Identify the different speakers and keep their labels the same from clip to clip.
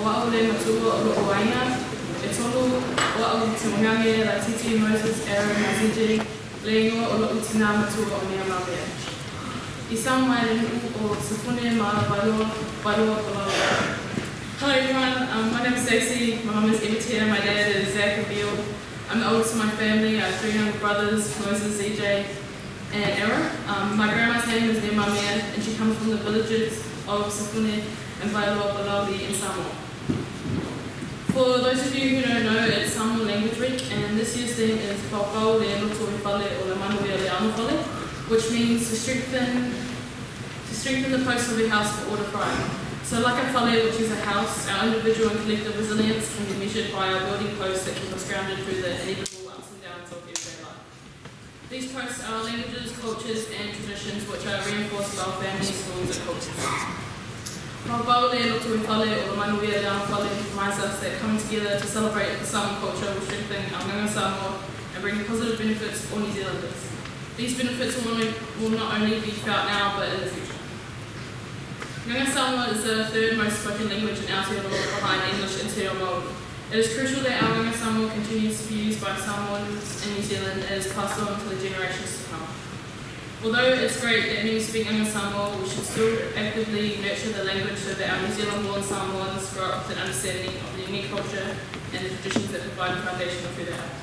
Speaker 1: le matua Moses Aaron tina matua o Sifune Ma. Hello everyone, um, my name is Stacey, my mum is Eva my dad is Zach Abiel. I'm the oldest of my family, I have three younger brothers, Moses, EJ, and Era. Um, my grandma's name is Nema Mea, and she comes from the villages of Sifune and Vailua Palawi in Samoa. For those of you who don't know, it's Samoan Language Week, and this year's theme is Paupau le Loto i Fale o le Manuia le Ano Fale, which means to strengthen, to strengthen the post of the house for order pride. So like a fale, which is a house, our individual and collective resilience can be measured by our building posts that keep us grounded through the inevitable ups and downs of everyday life. These posts are languages, cultures, and traditions which are reinforced by our families, schools, and cultures. Paupau le lotu i fale o manuia le ana fale reminds us that coming together to celebrate the Samoan culture will strengthen our gagana Samoa and bring positive benefits for New Zealanders. These benefits will not only be felt now, but in the future. Gagana Samoa is the third most spoken language in Aotearoa behind English and Te Reo Māori. It is crucial that our Gagana Samoa continues to be used by Samoans in New Zealand and is passed on to the generations to come. Although it's great that many speak Gagana Samoa, we should still actively nurture the language so that our New Zealand-born Samoans grow up with an understanding of the unique culture and the traditions that provide a foundation for their life.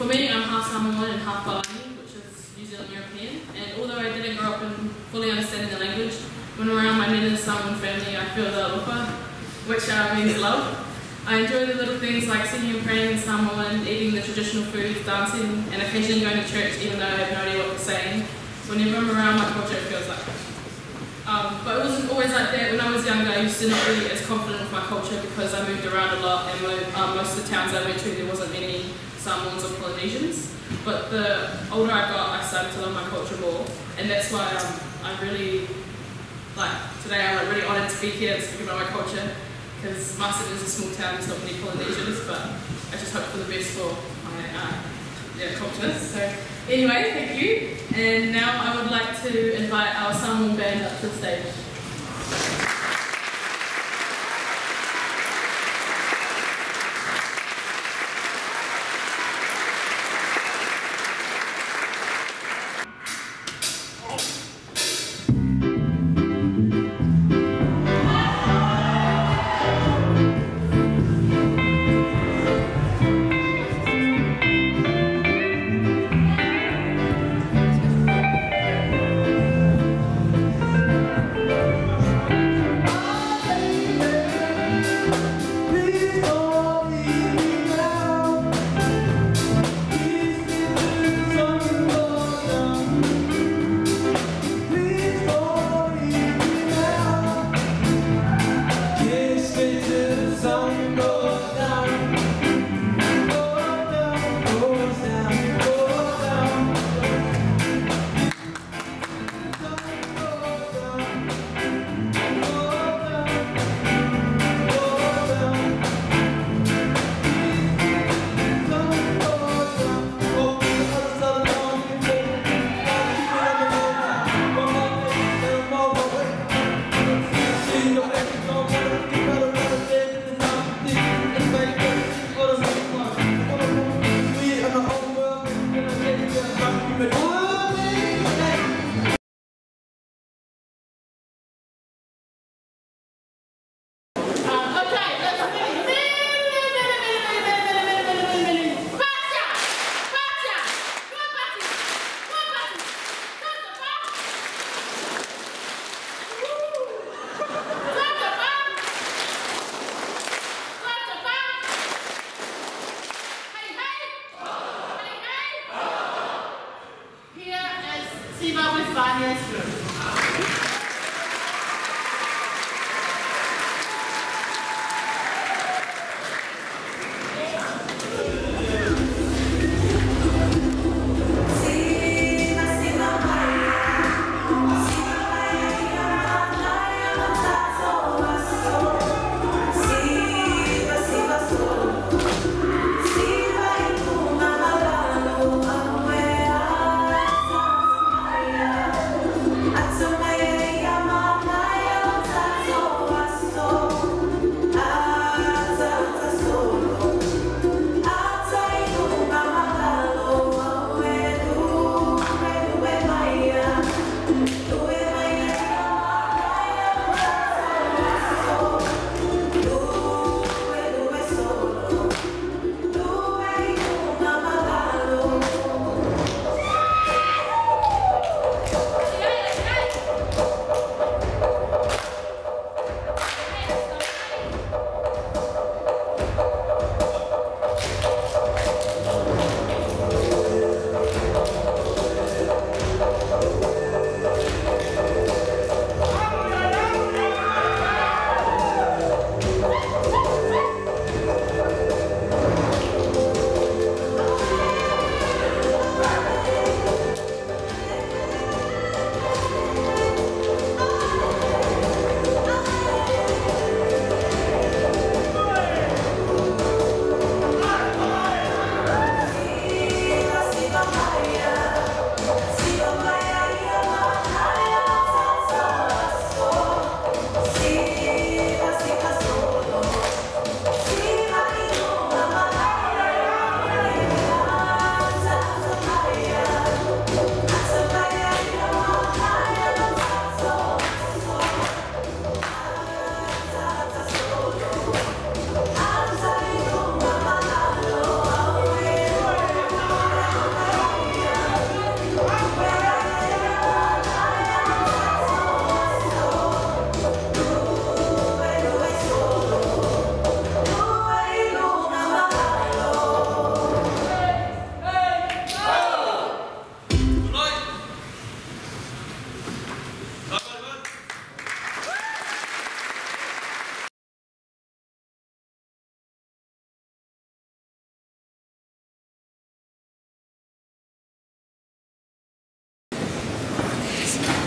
Speaker 1: For me, I'm half Samoan and half Palagi, which is New Zealand European, and although I didn't grow up in fully understanding the language, when around my Nina Samoan family, I feel the lupa, which uh, means love. I enjoy the little things like singing and praying in Samoan, eating the traditional foods, dancing, and occasionally going to church even though I have no idea what they're saying. Whenever I'm around my culture, it feels like. Um, but it wasn't always like that. When I was younger, I used to not be as confident with my culture because I moved around a lot, and um, most of the towns I went to, there wasn't many Samoans or Polynesians. But the older I got, I started to love my culture more, and that's why um, I'm really, like, today I'm like, really honoured to be here and speak about my culture, because Marsden is a small town, there's not many Polynesians, but I just hope for the best for my uh, yeah, culture. So anyway, thank you, and now I would like to invite our Samoan band up to the stage.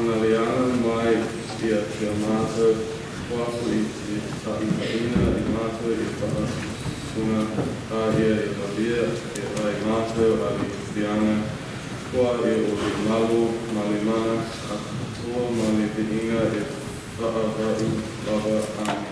Speaker 2: Annaliane, Mai, Viatia, Mate, Quarto, Icaina, die Icaas, Una, Aria, Italia, Eva, Imate, Alistiana, Qua, Eoli, Malu, Malimana, die Malitina, Icaava, Icaava, Amen.